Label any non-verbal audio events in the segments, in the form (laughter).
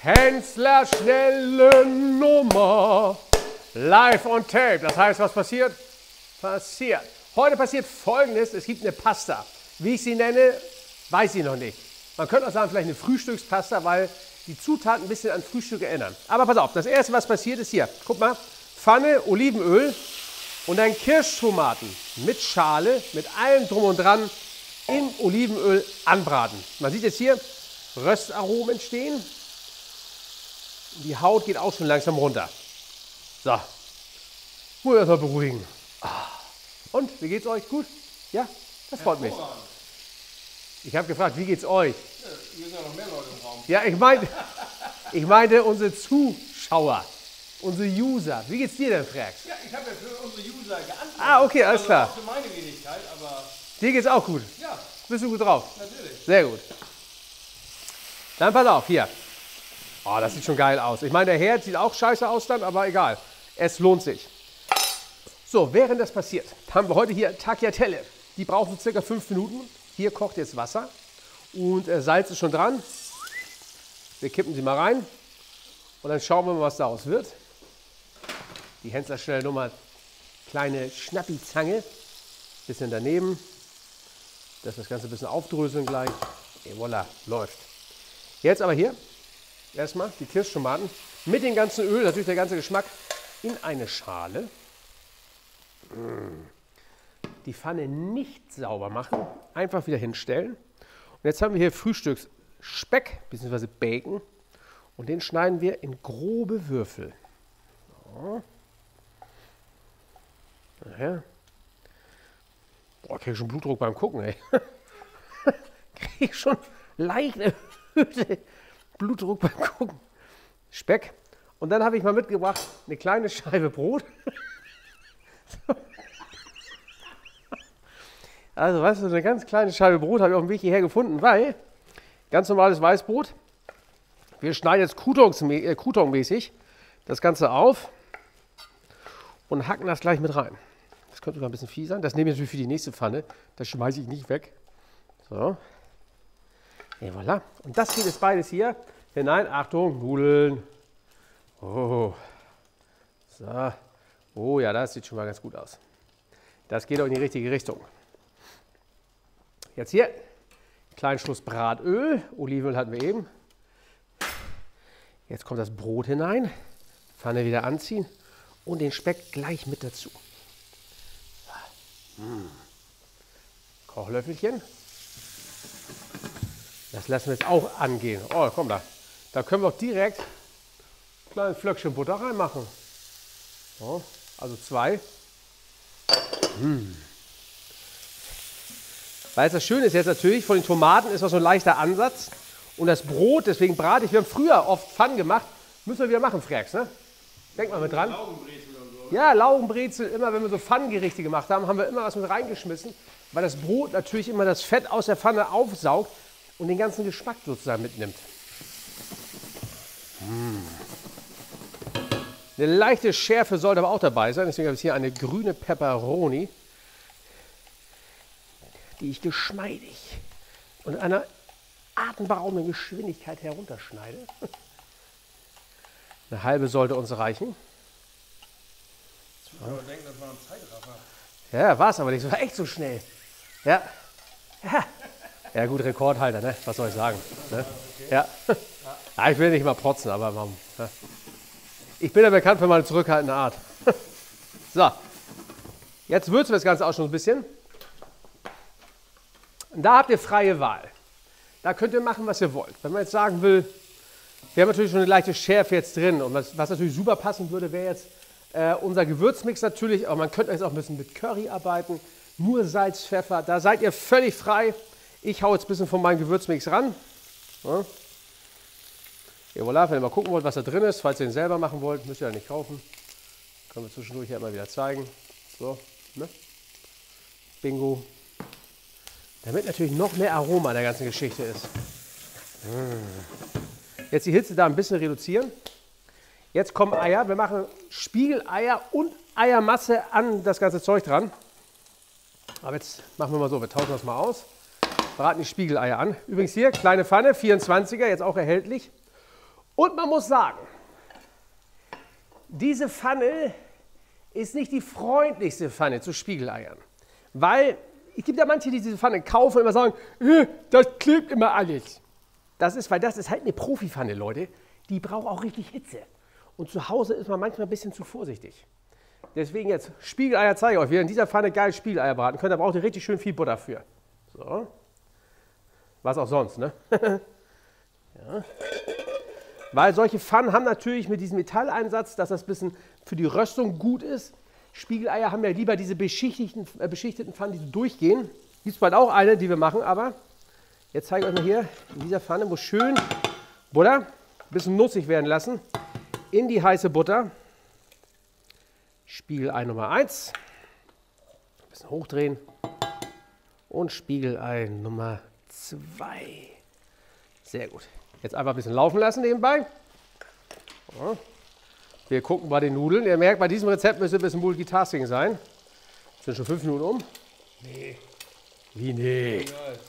Hensler schnelle Nummer. Live on tape. Das heißt, was passiert? Passiert. Heute passiert folgendes: Es gibt eine Pasta. Wie ich sie nenne, weiß ich noch nicht. Man könnte auch sagen, vielleicht eine Frühstückspasta, weil die Zutaten ein bisschen an Frühstück erinnern. Aber pass auf, das erste, was passiert, ist hier. Guck mal: Pfanne, Olivenöl und dann Kirschtomaten mit Schale, mit allem Drum und Dran im Olivenöl anbraten. Man sieht jetzt hier Röstaromen entstehen. Die Haut geht auch schon langsam runter. So, muss ich erstmal beruhigen. Ah. Und, wie geht's euch? Gut? Ja? Das freut mich. Ich habe gefragt, wie geht's euch? Ja, hier sind ja noch mehr Leute im Raum. Ja, ich meinte, (laughs) ich meinte unsere Zuschauer, unsere User. Wie geht's dir denn, Frax? Ja, ich habe ja für unsere User geantwortet. Ah, okay, alles also klar. Für meine Wenigkeit, aber Dir geht's auch gut. ja, Bist du gut drauf? natürlich. Sehr gut. Dann pass auf, hier. Oh, das sieht schon geil aus. Ich meine, der Herd sieht auch scheiße aus dann, aber egal. Es lohnt sich. So, während das passiert, haben wir heute hier Tagliatelle. Die brauchen circa fünf Minuten. Hier kocht jetzt Wasser und äh, Salz ist schon dran. Wir kippen sie mal rein und dann schauen wir mal, was daraus wird. Die Hensler schnelle Nummer, kleine Schnappizange, bisschen daneben, dass wir das Ganze ein bisschen aufdröseln gleich. Et voilà, läuft. Jetzt aber hier erstmal die Kirschtomaten mit dem ganzen Öl, natürlich der ganze Geschmack, in eine Schale. Die Pfanne nicht sauber machen, einfach wieder hinstellen. Und jetzt haben wir hier Frühstücksspeck bzw. Bacon und den schneiden wir in grobe Würfel. So. Nachher. Boah, krieg ich schon Blutdruck beim Gucken, ey. (laughs) krieg ich schon leicht erhöhte Blutdruck (laughs) beim Gucken. Speck. Und dann habe ich mal mitgebracht eine kleine Scheibe Brot. (laughs) Also, weißt du, eine ganz kleine Scheibe Brot habe ich auf dem Weg hierher gefunden, weil ganz normales Weißbrot. Wir schneiden jetzt Croutons- äh, das Ganze auf und hacken das gleich mit rein. Das könnte sogar ein bisschen viel sein. Das nehme ich natürlich für die nächste Pfanne. Das schmeiße ich nicht weg. So. Et voilà. Und das geht jetzt beides hier hinein. Achtung, Nudeln. Oh. So. Oh ja, das sieht schon mal ganz gut aus. Das geht auch in die richtige Richtung. Jetzt hier, kleinen Schuss Bratöl. Olivenöl hatten wir eben. Jetzt kommt das Brot hinein. Pfanne wieder anziehen und den Speck gleich mit dazu. Mm. Kochlöffelchen. Das lassen wir jetzt auch angehen. Oh, komm da. Da können wir auch direkt ein kleines Flöckchen Butter reinmachen. So, also zwei. Mm. Weil das Schöne ist jetzt natürlich, von den Tomaten ist das so ein leichter Ansatz. Und das Brot, deswegen brate ich, wir haben früher oft Pfannen gemacht, müssen wir wieder machen, Frex, ne? Denk mal mit dran. Augenbrezel und so. Ja, Laugenbrezel, immer wenn wir so Pfannengerichte gemacht haben, haben wir immer was mit reingeschmissen, weil das Brot natürlich immer das Fett aus der Pfanne aufsaugt und den ganzen Geschmack sozusagen mitnimmt. Mm. Eine leichte Schärfe sollte aber auch dabei sein, deswegen habe ich hier eine grüne Peperoni, die ich geschmeidig und in einer atemberaubenden Geschwindigkeit herunterschneide. Eine halbe sollte uns reichen. Zuschauer denken, das war ein Zeitraffer. Ja, war es aber nicht. Es war echt so schnell. Ja. Ja, ja gut, Rekordhalter, ne? Was soll ich sagen? Ne? Ja. (laughs) ja. Ich will nicht mal protzen, aber ja. ich bin ja bekannt für meine zurückhaltende Art. (laughs) so, jetzt würzen wir das Ganze auch schon ein bisschen. Und da habt ihr freie Wahl. Da könnt ihr machen, was ihr wollt. Wenn man jetzt sagen will, wir haben natürlich schon eine leichte Schärfe jetzt drin. Und was, was natürlich super passen würde, wäre jetzt äh, unser Gewürzmix natürlich. Aber man könnte jetzt auch ein bisschen mit Curry arbeiten. Nur Salz, Pfeffer. Da seid ihr völlig frei. Ich hau jetzt ein bisschen von meinem Gewürzmix ran. Ja. Ja, voilà, wenn ihr mal gucken wollt, was da drin ist, falls ihr ihn selber machen wollt, müsst ihr ja nicht kaufen. Können wir zwischendurch ja immer wieder zeigen. So, ne? Bingo. Damit natürlich noch mehr Aroma in der ganzen Geschichte ist. Jetzt die Hitze da ein bisschen reduzieren. Jetzt kommen Eier. Wir machen Spiegeleier und Eiermasse an das ganze Zeug dran. Aber jetzt machen wir mal so, wir tauschen das mal aus. Braten die Spiegeleier an. Übrigens hier, kleine Pfanne, 24er, jetzt auch erhältlich. Und man muss sagen, diese Pfanne ist nicht die freundlichste Pfanne zu Spiegeleiern. Weil es gibt ja manche, die diese Pfanne kaufen und immer sagen, "Äh, das klebt immer alles. Das ist, weil das ist halt eine Profipfanne, Leute. Die braucht auch richtig Hitze. Und zu Hause ist man manchmal ein bisschen zu vorsichtig. Deswegen jetzt Spiegeleier zeige ich euch. Wie ihr in dieser Pfanne geil Spiegeleier braten könnt, da braucht ihr richtig schön viel Butter für. So. Was auch sonst, ne? (laughs) ja. Weil solche Pfannen haben natürlich mit diesem Metalleinsatz, dass das ein bisschen für die Röstung gut ist. Spiegeleier haben ja lieber diese beschichteten, äh, beschichteten Pfannen, die so durchgehen. Gibt es bald auch eine, die wir machen, aber jetzt zeige ich euch mal hier in dieser Pfanne, muss schön Butter ein bisschen nussig werden lassen. In die heiße Butter. Spiegelei Nummer 1. Ein bisschen hochdrehen. Und Spiegelei Nummer 2. Sehr gut. Jetzt einfach ein bisschen laufen lassen nebenbei. Ja. Wir gucken bei den Nudeln. Ihr merkt, bei diesem Rezept müsste ein bisschen Multitasking sein. Sind schon fünf Minuten um? Nee, Wie nee? niemals.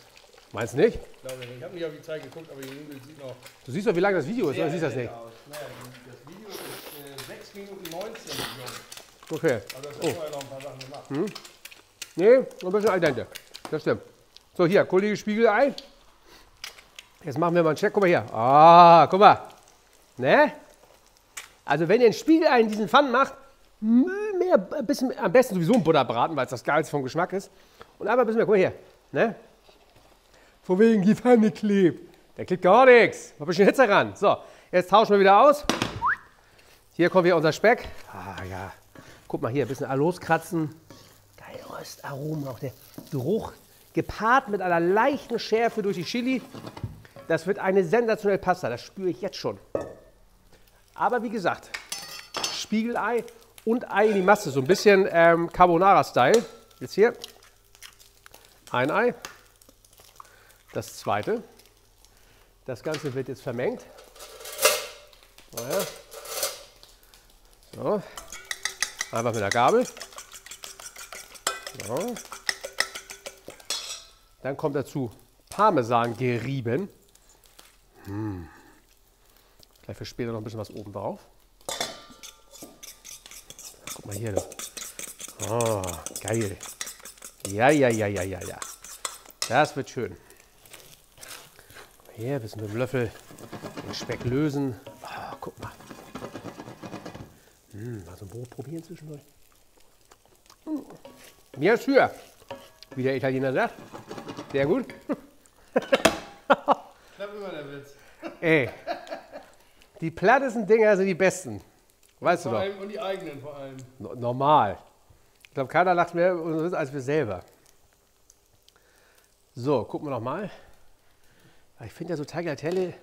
Meinst du nicht? Glaube nicht. Ich habe nicht auf die Zeit geguckt, aber die Nudel sieht noch. Du siehst doch, wie lang das Video ist, oder siehst du das nicht? aus. Naja, das Video ist äh, 6 Minuten 19 jung. Okay. Aber das vorher noch ein paar Sachen gemacht. Hm? Nee, ein bisschen al dente. Das stimmt. So, hier, Kollege Spiegelei. Jetzt machen wir mal einen Check. Guck mal hier. Ah, guck mal. Ne? Also, wenn ihr ein Spiegelei in diesen Pfannen macht, mehr, bisschen, am besten sowieso ein Butterbraten, weil es das geilste vom Geschmack ist. Und einfach ein bisschen mehr. Guck mal hier. Ne? Von wegen die Pfanne klebt. Da klebt gar nichts. Mal ein bisschen Hitze ran. So, jetzt tauschen wir wieder aus. Hier kommt wieder unser Speck. Ah ja. Guck mal hier, ein bisschen loskratzen. Geil, Röstaromen, auch der Geruch. Gepaart mit einer leichten Schärfe durch die Chili. Das wird eine sensationelle Pasta, das spüre ich jetzt schon. Aber wie gesagt, Spiegelei und Ei in die Masse, so ein bisschen ähm, Carbonara-Style. Jetzt hier ein Ei, das zweite. Das Ganze wird jetzt vermengt. Naja. So. Einfach mit der Gabel. So. Dann kommt dazu Parmesan gerieben. Hm. Vielleicht für später noch ein bisschen was oben drauf. Guck mal hier. Oh, geil. Ja, ja, ja, ja, ja, ja. Das wird schön. Hier ein bisschen mit dem Löffel den Speck lösen. Ah, guck mal. Hm, mal so ein Brot probieren zwischendurch. Hm. Für, wie der Italiener sagt. Sehr gut. Klappt immer der Witz. Ey, die plattesten Dinger sind die besten. Weißt du Vor doch. allem und die eigenen vor allem. No- Normal. Ich glaube, keiner lacht mehr über uns als wir selber. So, gucken wir noch mal. Ich finde ja so Tagliatelle,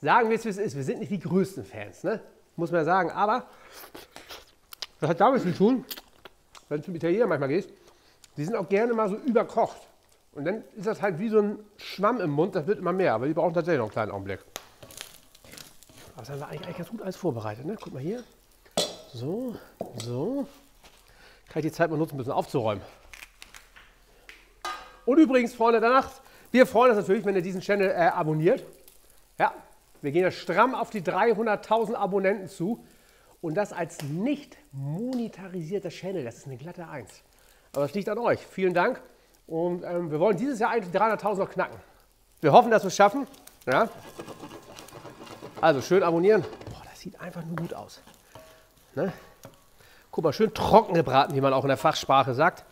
sagen wir es, wie es ist, wir sind nicht die größten Fans, ne? muss man ja sagen. Aber das hat damit zu tun, wenn du zum Italiener manchmal gehst, die sind auch gerne mal so überkocht. Und dann ist das halt wie so ein Schwamm im Mund, das wird immer mehr. Aber die brauchen tatsächlich noch einen kleinen Augenblick. Das haben wir eigentlich, eigentlich ganz gut alles vorbereitet. Ne? Guck mal hier. So, so. Kann ich die Zeit mal nutzen, ein bisschen aufzuräumen. Und übrigens, Freunde der Nacht, wir freuen uns natürlich, wenn ihr diesen Channel äh, abonniert. Ja, wir gehen ja stramm auf die 300.000 Abonnenten zu. Und das als nicht monetarisierter Channel. Das ist eine glatte Eins. Aber das liegt an euch. Vielen Dank. Und ähm, wir wollen dieses Jahr eigentlich 300.000 noch knacken. Wir hoffen, dass wir es schaffen. Ja. Also schön abonnieren. Boah, das sieht einfach nur gut aus. Ne? Guck mal, schön trocken gebraten, wie man auch in der Fachsprache sagt.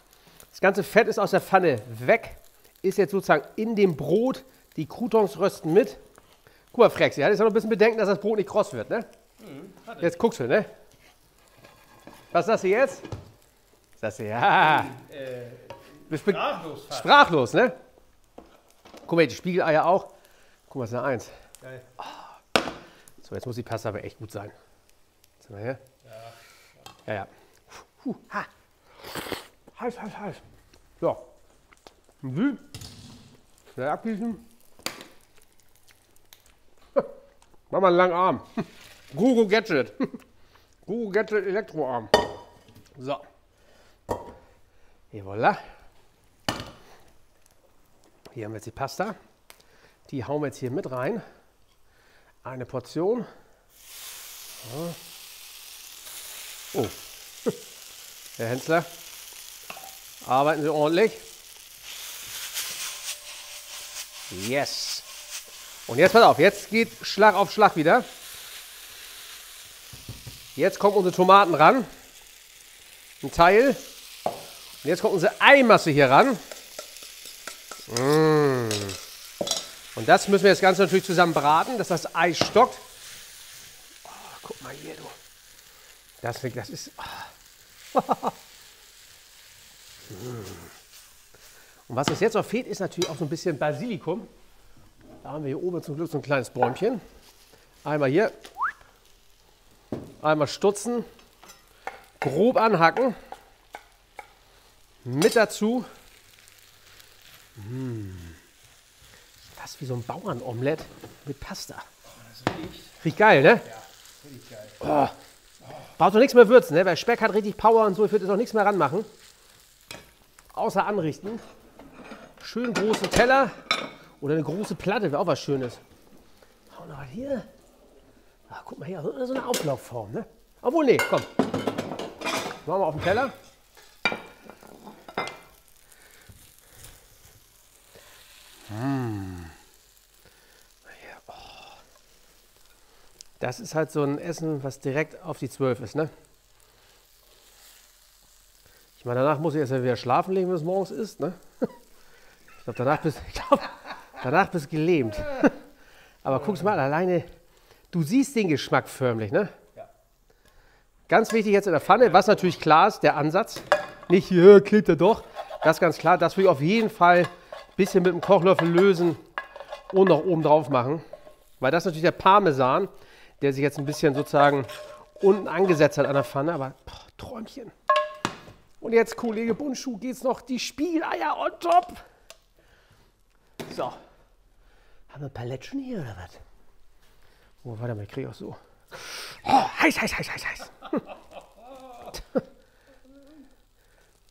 Das ganze Fett ist aus der Pfanne weg. Ist jetzt sozusagen in dem Brot. Die Croutons rösten mit. Guck mal, Frex, ihr hattet ja noch ein bisschen Bedenken, dass das Brot nicht kross wird, ne? Jetzt guckst du, ne? Was sagst du jetzt? Sagst du, ja. Äh, be- sprachlos fast. sprachlos, ne? Guck mal, die Spiegeleier auch. Guck mal, das ist eine Eins. Geil. So, jetzt muss die Pasta aber echt gut sein. Jetzt mal her. Ja, ja. Puh, ha. Heiß, heiß, heiß. So. Und wie? Schnell abgießen. (laughs) Mach mal einen langen Arm. (laughs) Guru Gadget. (laughs) Guru Gadget Elektroarm. So. Et voilà. Hier haben wir jetzt die Pasta. Die hauen wir jetzt hier mit rein. Eine Portion. Oh. (laughs) Herr Hensler, arbeiten Sie ordentlich. Yes. Und jetzt pass auf, jetzt geht Schlag auf Schlag wieder. Jetzt kommen unsere Tomaten ran. Ein Teil. Und jetzt kommt unsere Eimasse hier ran. Mmh. Und das müssen wir jetzt ganz natürlich zusammen braten, dass das Ei stockt. Oh, guck mal hier, du. Das, das ist. Oh. (laughs) Und was uns jetzt noch fehlt, ist natürlich auch so ein bisschen Basilikum. Da haben wir hier oben zum Glück so ein kleines Bäumchen. Einmal hier. Einmal stutzen. Grob anhacken. Mit dazu. Mmh. Fast wie so ein Bauernomelett mit Pasta. Das riecht. Riecht geil, ne? Ja, riecht geil. Oh. Braucht doch nichts mehr würzen, ne? Weil Speck hat richtig Power und so. Ich würde jetzt auch nichts mehr ranmachen. Außer anrichten. Schön großen Teller. Oder eine große Platte, wäre auch was Schönes. Hau noch was hier. Ach, guck mal hier, so eine Auflaufform, ne? Obwohl, nee, komm. Machen wir auf den Teller. Das ist halt so ein Essen, was direkt auf die 12 ist, ne? Ich meine, danach muss ich erst wieder schlafen legen, wenn es morgens ist, ne? (laughs) Ich glaube, danach bist ich glaub, danach bist gelähmt. (laughs) Aber guck's mal, alleine, du siehst den Geschmack förmlich, ne? Ja. Ganz wichtig jetzt in der Pfanne, was natürlich klar ist, der Ansatz. Nicht hier, klebt er doch. Das ist ganz klar, das will ich auf jeden Fall bisschen mit dem Kochlöffel lösen und noch oben drauf machen. Weil das ist natürlich der Parmesan, der sich jetzt ein bisschen sozusagen unten angesetzt hat an der Pfanne. Aber boah, Träumchen. Und jetzt, Kollege Bundschuh, geht es noch die Spieleier on top. So. Haben wir ein paar Letschen hier oder was? Oh, warte mal, ich kriege auch so. Oh, heiß, heiß, heiß, heiß, heiß.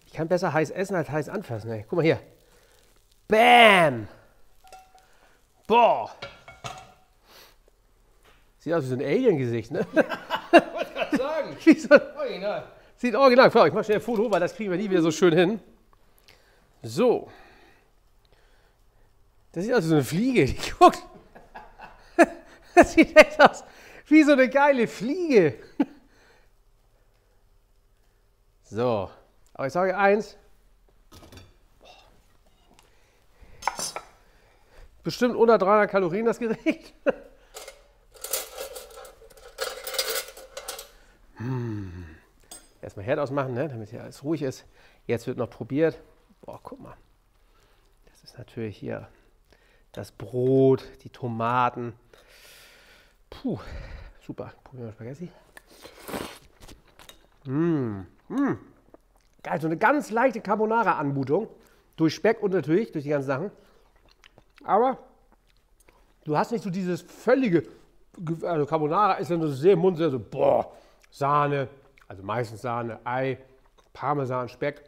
Ich kann besser heiß essen als heiß anfassen. Ey. Guck mal hier. Bam! Boah! Sieht aus wie so ein Alien-Gesicht, ne? (laughs) Wollte gerade sagen. (laughs) wie so, original. Sieht original. Ich mache schnell ein Foto, weil das kriegen wir nie wieder so schön hin. So. Das sieht aus wie so eine Fliege, die (laughs) guckt. Das sieht echt aus wie so eine geile Fliege. So. Aber ich sage eins, Bestimmt unter 300 Kalorien das Gericht. Erstmal Herd ausmachen, ne, damit hier alles ruhig ist. Jetzt wird noch probiert. Boah, guck mal. Das ist natürlich hier das Brot, die Tomaten. Puh, super. Probieren wir Spaghetti. Mmh. Mmh. Geil, so eine ganz leichte Carbonara-Anmutung. Durch Speck und natürlich durch die ganzen Sachen. Aber du hast nicht so dieses völlige, also Carbonara ist ja nur sehr sehr so, boah, Sahne, also meistens Sahne, Ei, Parmesan, Speck.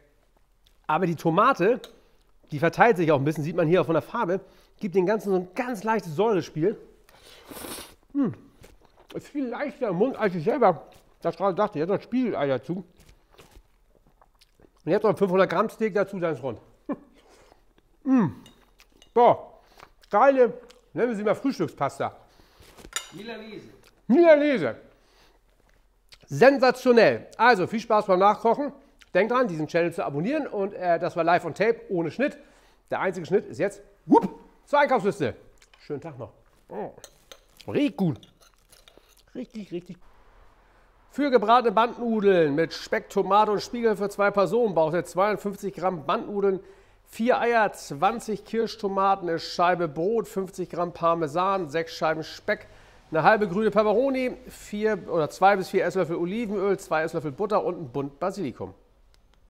Aber die Tomate, die verteilt sich auch ein bisschen, sieht man hier auch von der Farbe, gibt dem Ganzen so ein ganz leichtes Säurespiel. Hm. Ist viel leichter im Mund, als ich selber das gerade dachte. Jetzt noch Spiegelei dazu. Und jetzt noch 500 Gramm Steak dazu, dann ist rund. Hm. Boah. Geile, nennen wir sie mal Frühstückspasta. Milanese. Milanese. Sensationell. Also viel Spaß beim Nachkochen. Denkt dran, diesen Channel zu abonnieren. Und äh, das war live on tape, ohne Schnitt. Der einzige Schnitt ist jetzt whoop, zur Einkaufsliste. Schönen Tag noch. Oh. Riecht gut. Richtig, richtig. Für gebratene Bandnudeln mit Speck, Tomate und Spiegel für zwei Personen braucht ihr 52 Gramm Bandnudeln, Vier Eier, 20 Kirschtomaten, eine Scheibe Brot, 50 Gramm Parmesan, sechs Scheiben Speck, eine halbe grüne Peperoni, vier oder zwei bis vier Esslöffel Olivenöl, zwei Esslöffel Butter und ein Bund Basilikum.